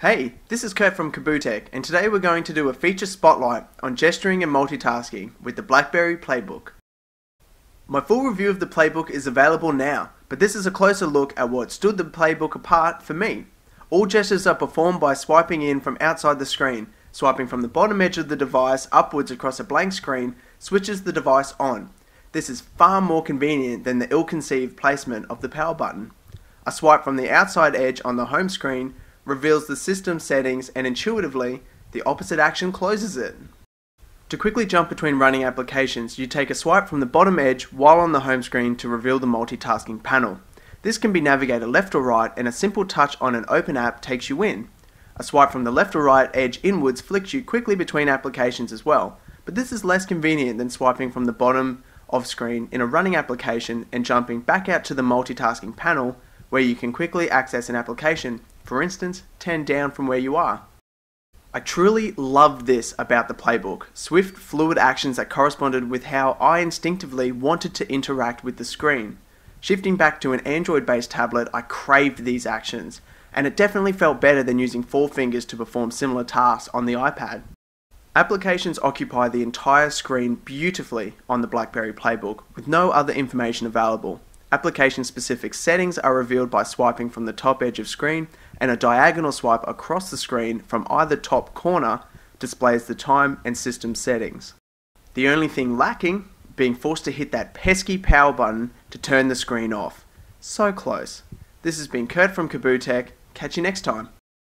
Hey, this is Kurt from KABOOtech, and today we're going to do a feature spotlight on gesturing and multitasking with the BlackBerry Playbook. My full review of the playbook is available now, but this is a closer look at what stood the playbook apart for me. All gestures are performed by swiping in from outside the screen. Swiping from the bottom edge of the device upwards across a blank screen switches the device on. This is far more convenient than the ill-conceived placement of the power button. A swipe from the outside edge on the home screen reveals the system settings and intuitively, the opposite action closes it. To quickly jump between running applications, you take a swipe from the bottom edge while on the home screen to reveal the multitasking panel. This can be navigated left or right and a simple touch on an open app takes you in. A swipe from the left or right edge inwards flicks you quickly between applications as well, but this is less convenient than swiping from the bottom of screen in a running application and jumping back out to the multitasking panel where you can quickly access an application, for instance, 10 down from where you are. I truly loved this about the playbook swift, fluid actions that corresponded with how I instinctively wanted to interact with the screen. Shifting back to an Android based tablet, I craved these actions, and it definitely felt better than using four fingers to perform similar tasks on the iPad. Applications occupy the entire screen beautifully on the BlackBerry Playbook, with no other information available. Application specific settings are revealed by swiping from the top edge of screen, and a diagonal swipe across the screen from either top corner displays the time and system settings. The only thing lacking being forced to hit that pesky power button to turn the screen off. So close. This has been Kurt from KABOOtech. Catch you next time.